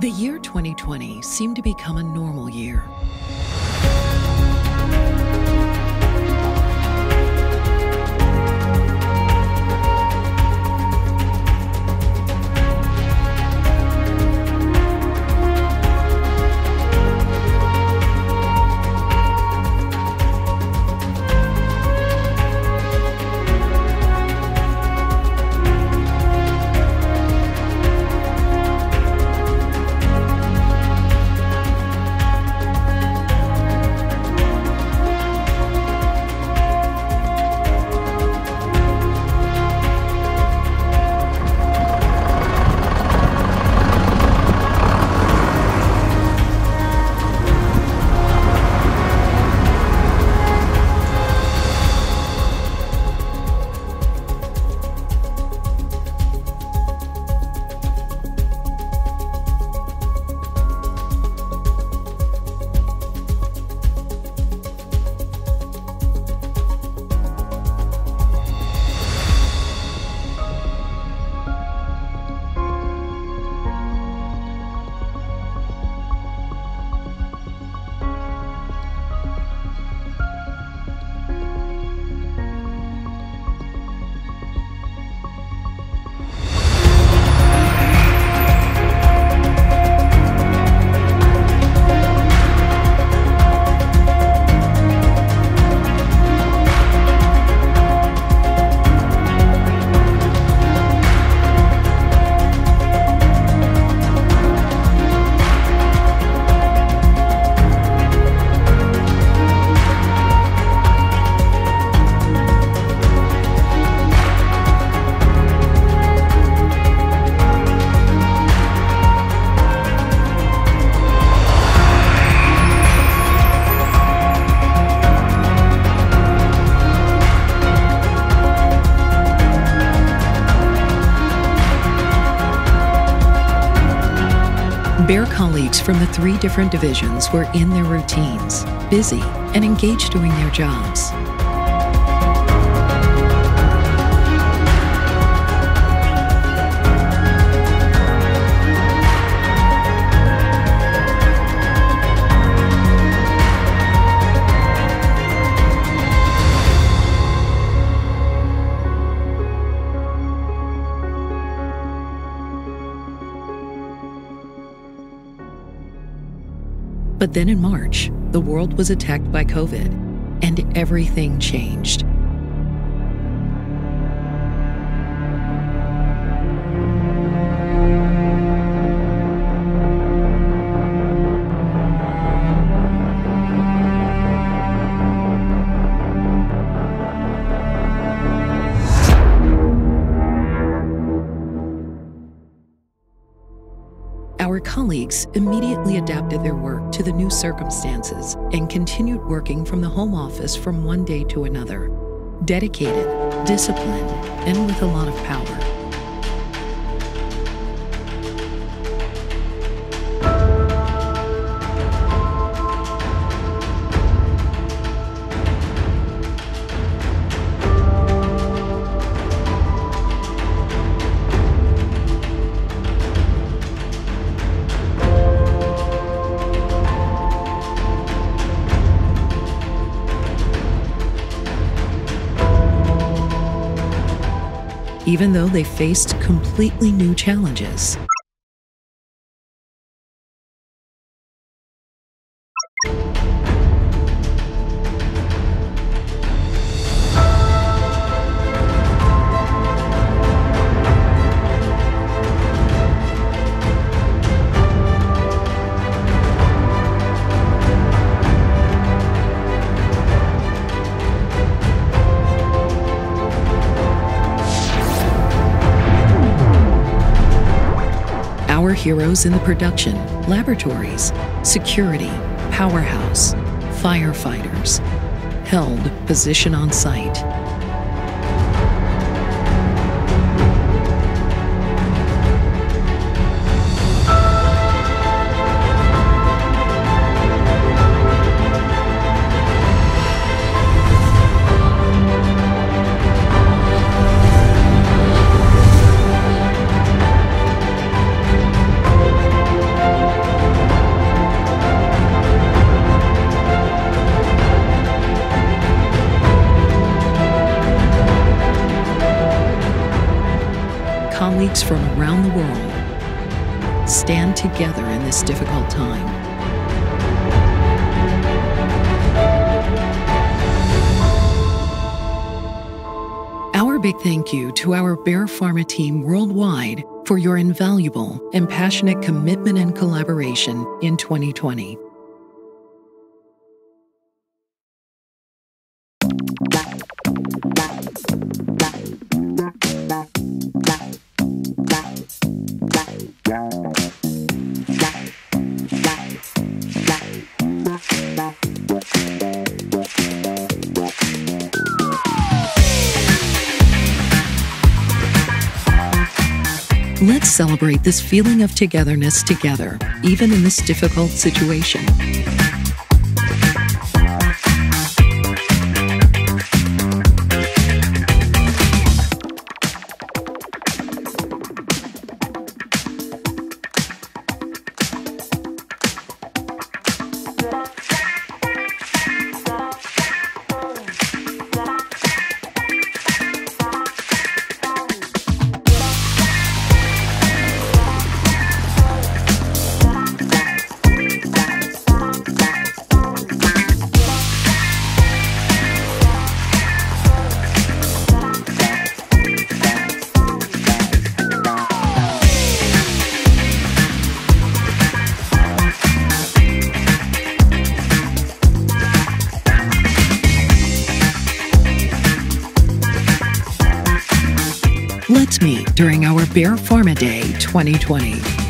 The year 2020 seemed to become a normal year. Bayer colleagues from the three different divisions were in their routines, busy, and engaged doing their jobs. But then in March, the world was attacked by COVID, and everything changed. Our colleagues immediately adapted their work to the new circumstances and continued working from the home office from one day to another, dedicated, disciplined, and with a lot of power. Even though they faced completely new challenges. Heroes in the production, laboratories, security, powerhouse, firefighters held position on site. Folks from around the world stand together in this difficult time. Our big thank you to our Bayer Pharma team worldwide for your invaluable and passionate commitment and collaboration in 2020. Let's celebrate this feeling of togetherness together, even in this difficult situation. Let's meet during our Bayer Pharma Day 2020.